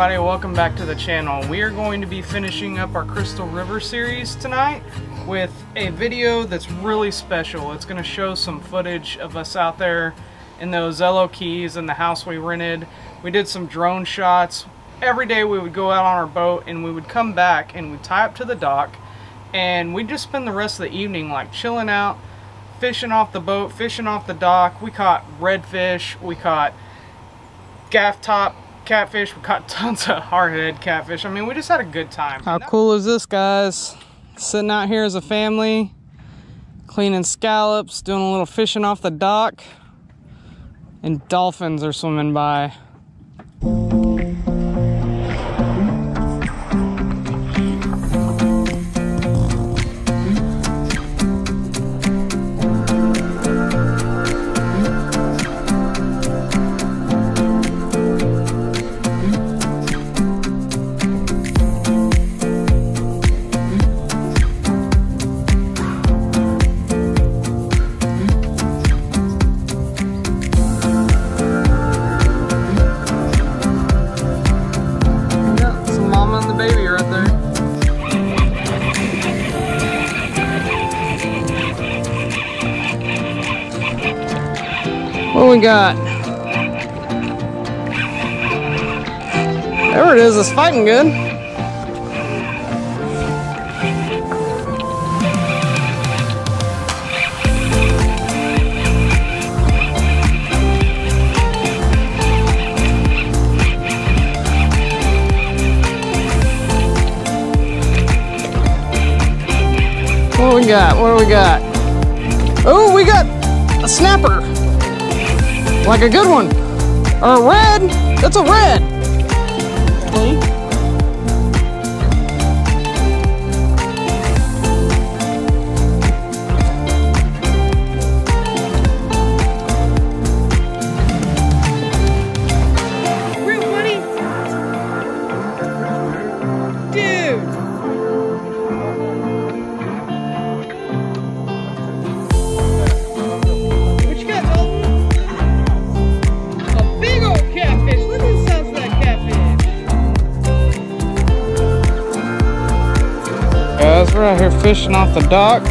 everybody, welcome back to the channel. We are going to be finishing up our Crystal River series tonight with a video that's really special. It's going to show some footage of us out there in those Ozello Keys and the house we rented. We did some drone shots. Every day we would go out on our boat and we would come back and we'd tie up to the dock and we'd just spend the rest of the evening like chilling out, fishing off the boat, fishing off the dock. We caught redfish, we caught gaff top catfish, we caught tons of hardhead catfish. I mean, we just had a good time. How cool is this, guys? Sitting out here as a family, cleaning scallops, doing a little fishing off the dock, and dolphins are swimming by. We got? There it is, it's fighting good. What do we got? What do we got? Oh, we got a snapper. Like a good one. Or a red. That's a red. Fishing off the dock.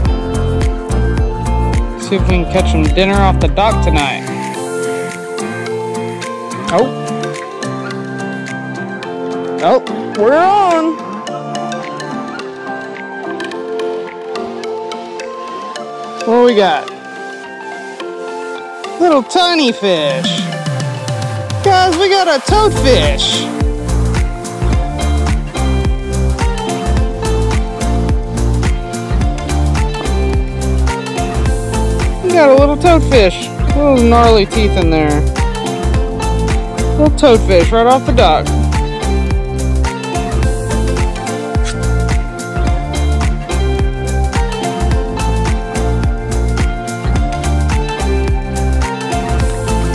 See if we can catch some dinner off the dock tonight. Oh. Oh, we're on. What we got? Little tiny fish. Guys, we got a toadfish. Got a little toadfish. Little gnarly teeth in there. Little toadfish right off the dock.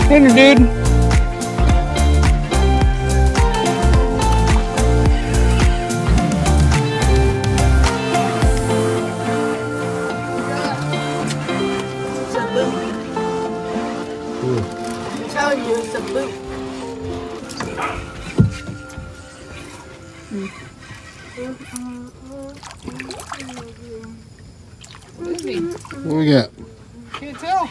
Dinner, dude. What we got? Can't tell.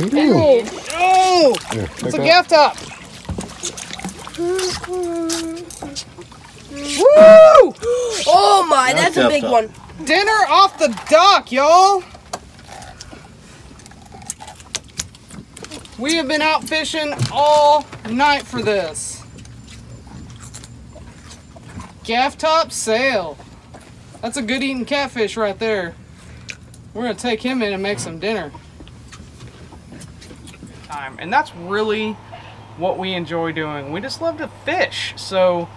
Ooh. Oh, Here, it's a gaff top. Woo! Oh my, that's a big one. Dinner off the dock, y'all. We have been out fishing all night for this. Gaff top sail. That's a good eating catfish right there. We're gonna take him in and make some dinner. Time. And that's really what we enjoy doing. We just love to fish. So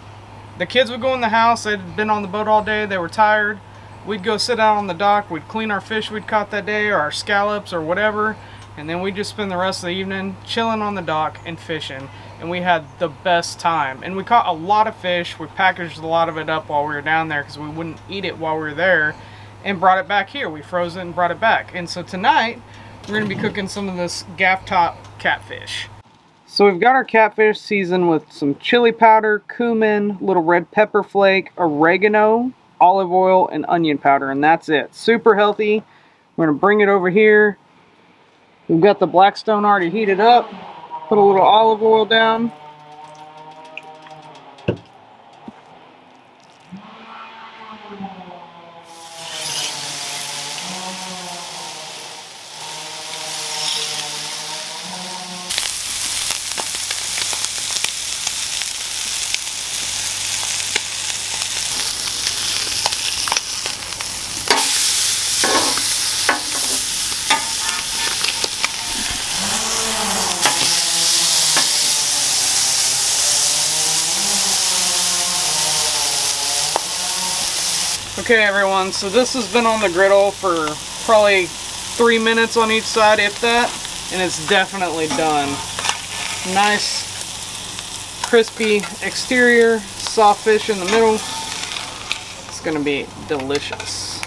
the kids would go in the house, they'd been on the boat all day, they were tired. We'd go sit out on the dock, we'd clean our fish we'd caught that day or our scallops or whatever, and then we'd just spend the rest of the evening chilling on the dock and fishing. And we had the best time. And we caught a lot of fish. We packaged a lot of it up while we were down there because we wouldn't eat it while we were there and brought it back here. We froze it and brought it back. And so tonight, we're gonna be cooking some of this gaff top catfish. So we've got our catfish seasoned with some chili powder, cumin, little red pepper flake, oregano, olive oil, and onion powder, and that's it. Super healthy. We're gonna bring it over here. We've got the Blackstone already heated up. Put a little olive oil down. Okay everyone, so this has been on the griddle for probably three minutes on each side, if that, and it's definitely done. Nice crispy exterior, soft fish in the middle. It's gonna be delicious.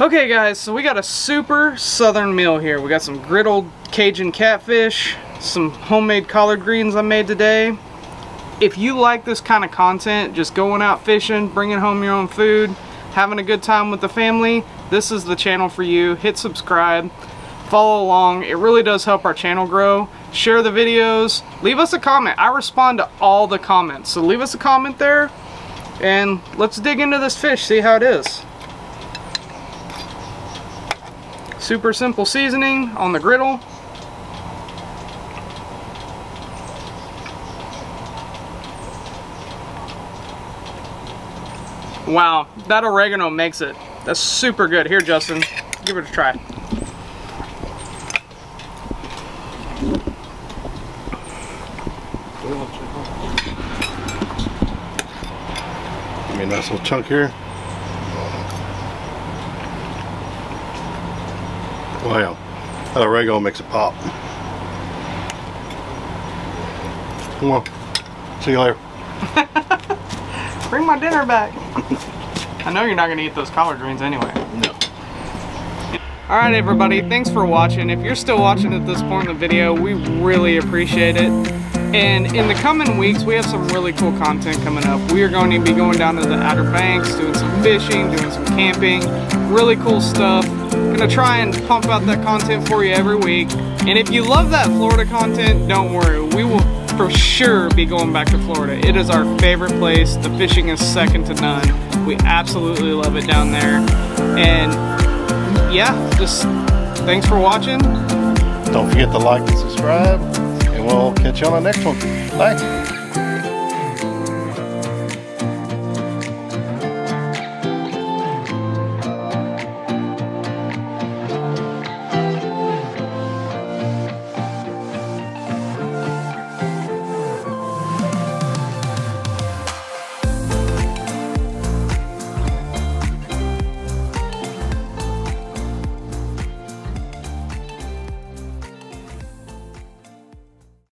Okay guys, so we got a super southern meal here. We got some griddled Cajun catfish, some homemade collard greens I made today, if you like this kind of content, just going out fishing, bringing home your own food, having a good time with the family, this is the channel for you. Hit subscribe, follow along. It really does help our channel grow. Share the videos, leave us a comment. I respond to all the comments, so leave us a comment there and let's dig into this fish, see how it is. Super simple seasoning on the griddle. Wow, that oregano makes it. That's super good. Here, Justin, give it a try. Give me a nice little chunk here. Wow, that oregano makes it pop. Come on, see you later. Bring my dinner back. I know you're not going to eat those collard greens anyway. No. Alright everybody, thanks for watching. If you're still watching at this point in the video, we really appreciate it. And in the coming weeks, we have some really cool content coming up. We are going to be going down to the Outer Banks, doing some fishing, doing some camping, really cool stuff. Gonna try and pump out that content for you every week. And if you love that Florida content, don't worry. We will for sure be going back to Florida. It is our favorite place. The fishing is second to none. We absolutely love it down there. And yeah, just thanks for watching. Don't forget to like and subscribe, and we'll catch you on the next one. Bye.